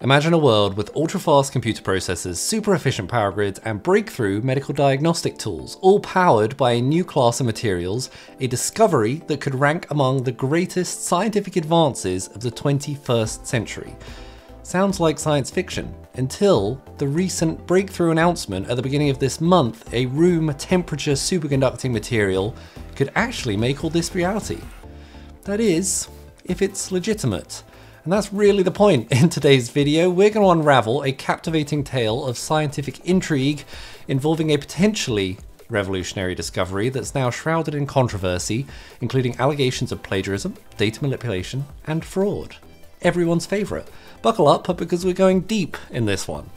Imagine a world with ultra-fast computer processors, super efficient power grids, and breakthrough medical diagnostic tools, all powered by a new class of materials, a discovery that could rank among the greatest scientific advances of the 21st century. Sounds like science fiction, until the recent breakthrough announcement at the beginning of this month, a room temperature superconducting material could actually make all this reality. That is, if it's legitimate. And that's really the point in today's video. We're going to unravel a captivating tale of scientific intrigue involving a potentially revolutionary discovery that's now shrouded in controversy, including allegations of plagiarism, data manipulation, and fraud. Everyone's favourite. Buckle up because we're going deep in this one.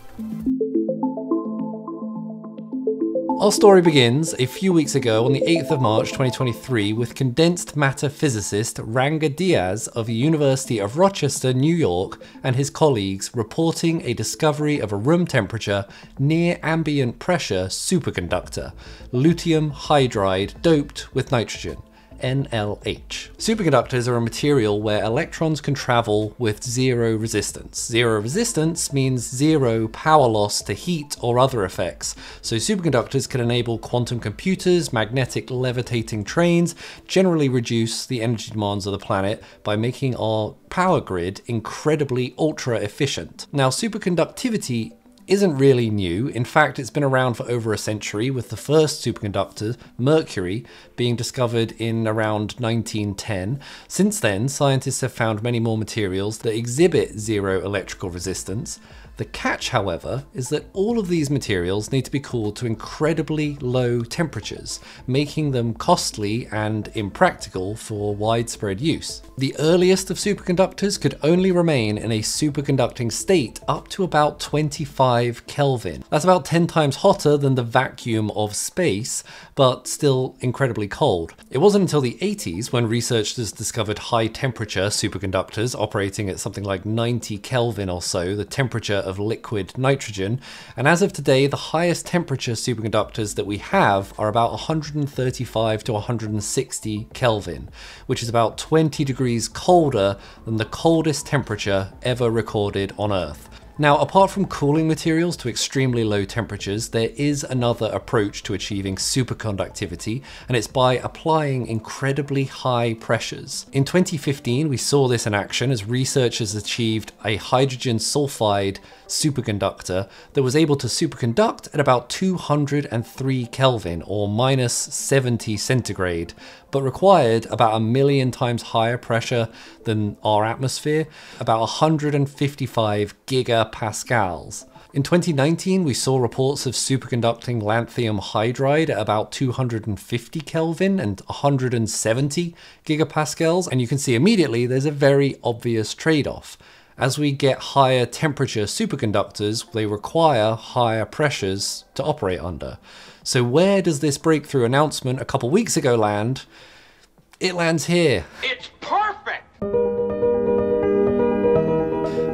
Our story begins a few weeks ago on the 8th of March 2023 with condensed matter physicist Ranga Dias of the University of Rochester, New York, and his colleagues reporting a discovery of a room temperature, near ambient pressure superconductor, lutetium hydride doped with nitrogen. NLH. Superconductors are a material where electrons can travel with zero resistance. Zero resistance means zero power loss to heat or other effects, so superconductors can enable quantum computers, magnetic levitating trains, generally reduce the energy demands of the planet by making our power grid incredibly ultra efficient. Now superconductivity isn't really new. In fact, it's been around for over a century, with the first superconductor, mercury, being discovered in around 1910. Since then, scientists have found many more materials that exhibit zero electrical resistance, the catch, however, is that all of these materials need to be cooled to incredibly low temperatures, making them costly and impractical for widespread use. The earliest of superconductors could only remain in a superconducting state up to about 25 Kelvin. That's about 10 times hotter than the vacuum of space, but still incredibly cold. It wasn't until the 80s when researchers discovered high temperature superconductors operating at something like 90 Kelvin or so, the temperature of liquid nitrogen. And as of today, the highest temperature superconductors that we have are about 135 to 160 Kelvin, which is about 20 degrees colder than the coldest temperature ever recorded on Earth. Now, apart from cooling materials to extremely low temperatures, there is another approach to achieving superconductivity, and it's by applying incredibly high pressures. In 2015, we saw this in action as researchers achieved a hydrogen sulfide superconductor that was able to superconduct at about 203 Kelvin or minus 70 centigrade, but required about a million times higher pressure than our atmosphere, about 155 gigapascals. In 2019, we saw reports of superconducting lanthanum hydride at about 250 Kelvin and 170 gigapascals, and you can see immediately there's a very obvious trade-off. As we get higher temperature superconductors, they require higher pressures to operate under. So where does this breakthrough announcement a couple weeks ago land? It lands here. It's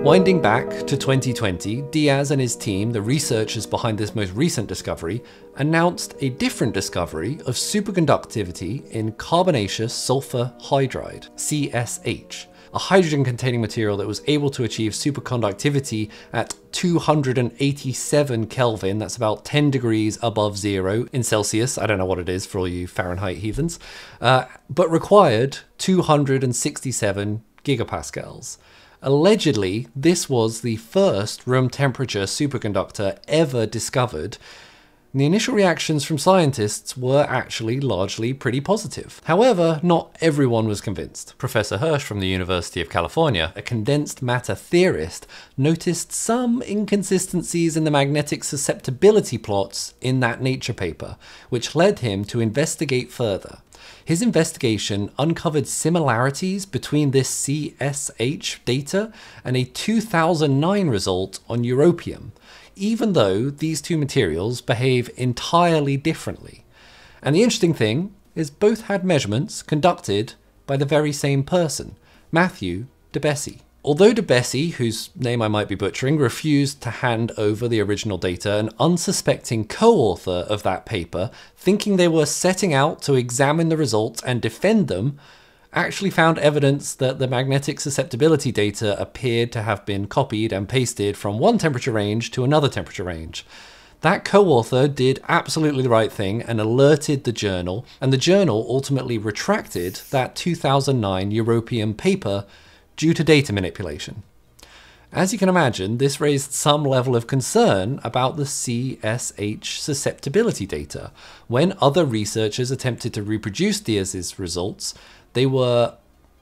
Winding back to 2020, Dias and his team, the researchers behind this most recent discovery, announced a different discovery of superconductivity in carbonaceous sulfur hydride, CSH a hydrogen containing material that was able to achieve superconductivity at 287 Kelvin, that's about 10 degrees above zero in Celsius, I don't know what it is for all you Fahrenheit heathens, uh, but required 267 gigapascals. Allegedly, this was the first room temperature superconductor ever discovered the initial reactions from scientists were actually largely pretty positive. However, not everyone was convinced. Professor Hirsch from the University of California, a condensed matter theorist, noticed some inconsistencies in the magnetic susceptibility plots in that Nature paper, which led him to investigate further. His investigation uncovered similarities between this CSH data and a 2009 result on europium, even though these two materials behave entirely differently. And the interesting thing is both had measurements conducted by the very same person, Matthew Debessai. Although Debessai, whose name I might be butchering, refused to hand over the original data, an unsuspecting co-author of that paper, thinking they were setting out to examine the results and defend them, actually found evidence that the magnetic susceptibility data appeared to have been copied and pasted from one temperature range to another temperature range. That co author did absolutely the right thing and alerted the journal, and the journal ultimately retracted that 2009 europium paper due to data manipulation. As you can imagine, this raised some level of concern about the CSH susceptibility data. When other researchers attempted to reproduce Dias's results, they were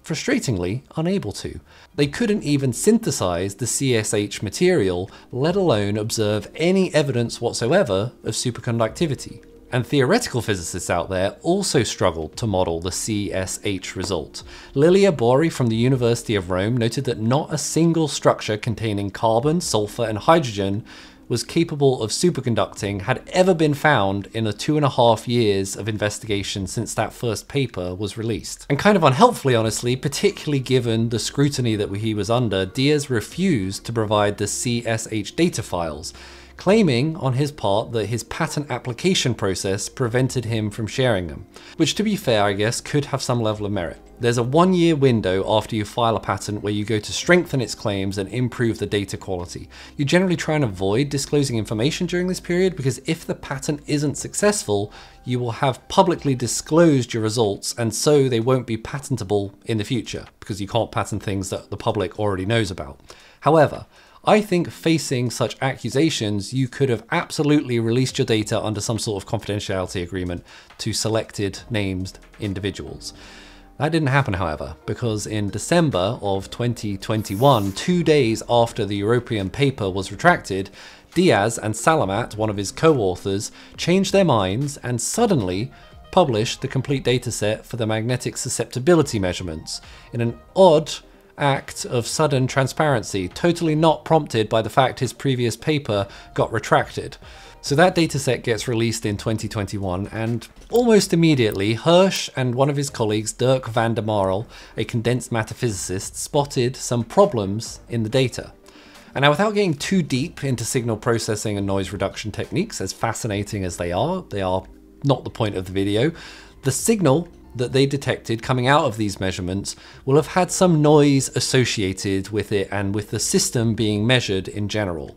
frustratingly unable to. They couldn't even synthesize the CSH material, let alone observe any evidence whatsoever of superconductivity. And theoretical physicists out there also struggled to model the CSH result. Lilia Boeri from the University of Rome noted that not a single structure containing carbon, sulfur, and hydrogen was capable of superconducting had ever been found in the two and a half years of investigation since that first paper was released. And kind of unhelpfully, honestly, particularly given the scrutiny that he was under, Dias refused to provide the CSH data files claiming on his part that his patent application process prevented him from sharing them, which to be fair, I guess, could have some level of merit. There's a one year window after you file a patent where you go to strengthen its claims and improve the data quality. You generally try and avoid disclosing information during this period because if the patent isn't successful, you will have publicly disclosed your results and so they won't be patentable in the future because you can't patent things that the public already knows about. However, I think facing such accusations, you could have absolutely released your data under some sort of confidentiality agreement to selected named individuals. That didn't happen, however, because in December of 2021, two days after the europium paper was retracted, Dias and Salamat, one of his co-authors, changed their minds and suddenly published the complete dataset for the magnetic susceptibility measurements in an odd act of sudden transparency, totally not prompted by the fact his previous paper got retracted. So that dataset gets released in 2021, and almost immediately, Hirsch and one of his colleagues, Dirk van der Marel, a condensed matter physicist, spotted some problems in the data. And now, without getting too deep into signal processing and noise reduction techniques, as fascinating as they are, they are not the point of the video, the signal that they detected coming out of these measurements will have had some noise associated with it and with the system being measured in general.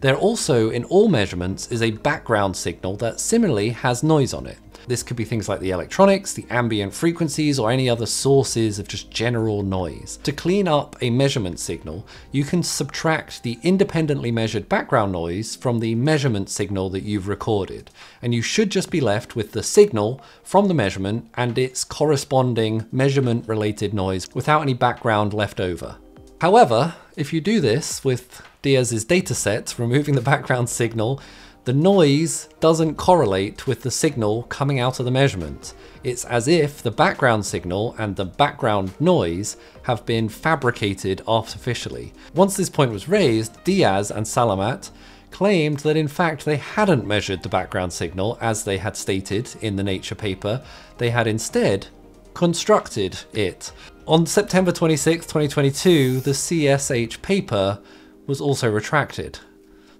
There also, in all measurements, is a background signal that similarly has noise on it. This could be things like the electronics, the ambient frequencies, or any other sources of just general noise. To clean up a measurement signal, you can subtract the independently measured background noise from the measurement signal that you've recorded, and you should just be left with the signal from the measurement and its corresponding measurement related noise without any background left over. However, if you do this with Dias's dataset, removing the background signal, the noise doesn't correlate with the signal coming out of the measurement. It's as if the background signal and the background noise have been fabricated artificially. Once this point was raised, Dias and Salamat claimed that in fact they hadn't measured the background signal as they had stated in the Nature paper, they had instead constructed it. On September 26, 2022, the CSH paper was also retracted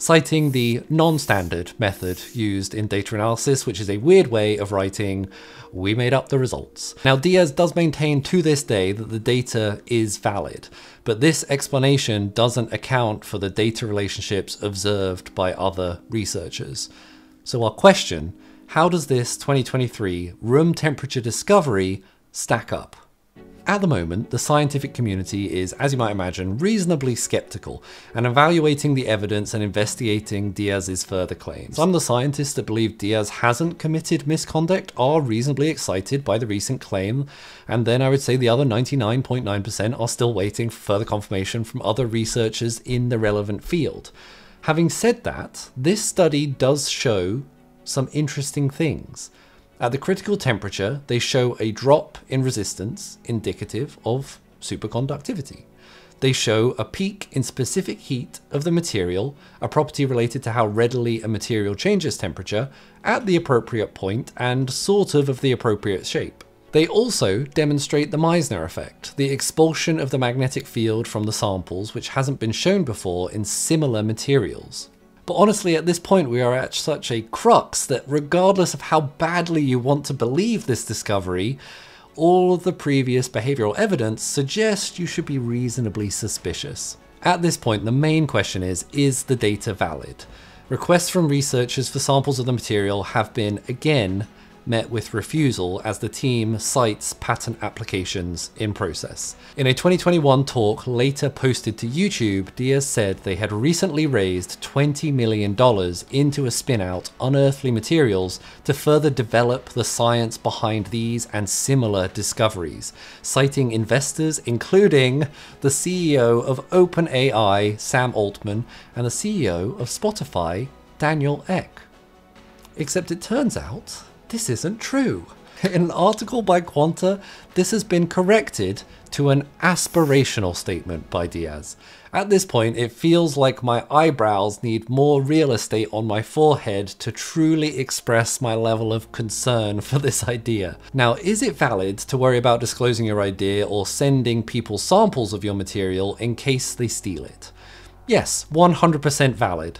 citing the non-standard method used in data analysis, which is a weird way of writing, we made up the results. Now Dias does maintain to this day that the data is valid, but this explanation doesn't account for the data relationships observed by other researchers. So our question, how does this 2023 room temperature discovery stack up? At the moment, the scientific community is, as you might imagine, reasonably skeptical and evaluating the evidence and investigating Diaz's further claims. Some of the scientists that believe Diaz hasn't committed misconduct are reasonably excited by the recent claim, and then I would say the other 99.9% are still waiting for further confirmation from other researchers in the relevant field. Having said that, this study does show some interesting things. At the critical temperature, they show a drop in resistance indicative of superconductivity. They show a peak in specific heat of the material, a property related to how readily a material changes temperature, at the appropriate point and sort of of the appropriate shape. They also demonstrate the Meissner effect, the expulsion of the magnetic field from the samples which hasn't been shown before in similar materials. But honestly, at this point, we are at such a crux that regardless of how badly you want to believe this discovery, all of the previous behavioral evidence suggests you should be reasonably suspicious. At this point, the main question is, is the data valid? Requests from researchers for samples of the material have been, again, met with refusal as the team cites patent applications in process. In a 2021 talk later posted to YouTube, Dias said they had recently raised $20 million into a spinout Unearthly Materials to further develop the science behind these and similar discoveries, citing investors including the CEO of OpenAI, Sam Altman, and the CEO of Spotify, Daniel Ek. Except it turns out this isn't true. In an article by Quanta, this has been corrected to an aspirational statement by Dias. At this point, it feels like my eyebrows need more real estate on my forehead to truly express my level of concern for this idea. Now, is it valid to worry about disclosing your idea or sending people samples of your material in case they steal it? Yes, 100% valid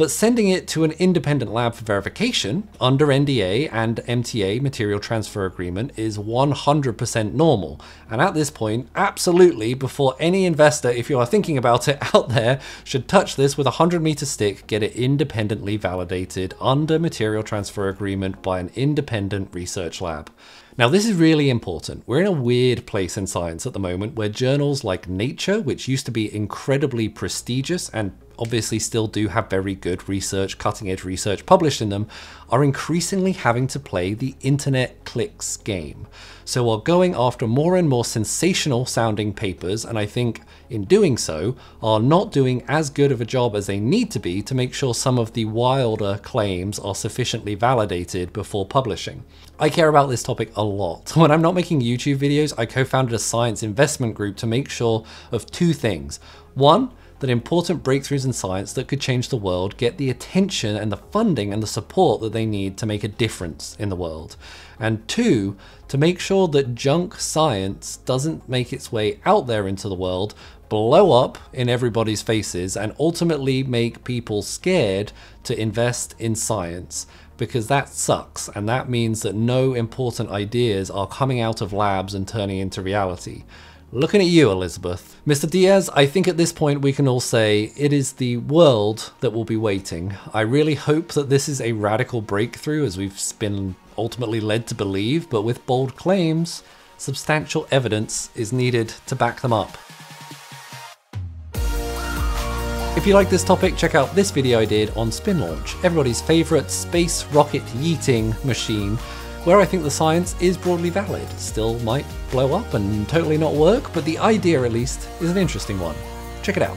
but sending it to an independent lab for verification under NDA and MTA material transfer agreement is 100% normal. And at this point, absolutely, before any investor, if you are thinking about it out there, should touch this with a 100 meter stick, get it independently validated under material transfer agreement by an independent research lab. Now, this is really important. We're in a weird place in science at the moment where journals like Nature, which used to be incredibly prestigious and obviously still do have very good research, cutting edge research published in them, are increasingly having to play the internet clicks game. So are going after more and more sensational sounding papers, and I think in doing so, are not doing as good of a job as they need to be to make sure some of the wilder claims are sufficiently validated before publishing. I care about this topic a lot. When I'm not making YouTube videos, I co-founded a science investment group to make sure of two things. One, that important breakthroughs in science that could change the world get the attention and the funding and the support that they need to make a difference in the world. And two, to make sure that junk science doesn't make its way out there into the world, blow up in everybody's faces, and ultimately make people scared to invest in science because that sucks and that means that no important ideas are coming out of labs and turning into reality. Looking at you, Elizabeth. Mr. Dias, I think at this point we can all say it is the world that will be waiting. I really hope that this is a radical breakthrough as we've been ultimately led to believe, but with bold claims, substantial evidence is needed to back them up. If you like this topic, check out this video I did on Spin Launch, everybody's favourite space rocket yeeting machine where I think the science is broadly valid. Still might blow up and totally not work, but the idea at least is an interesting one. Check it out.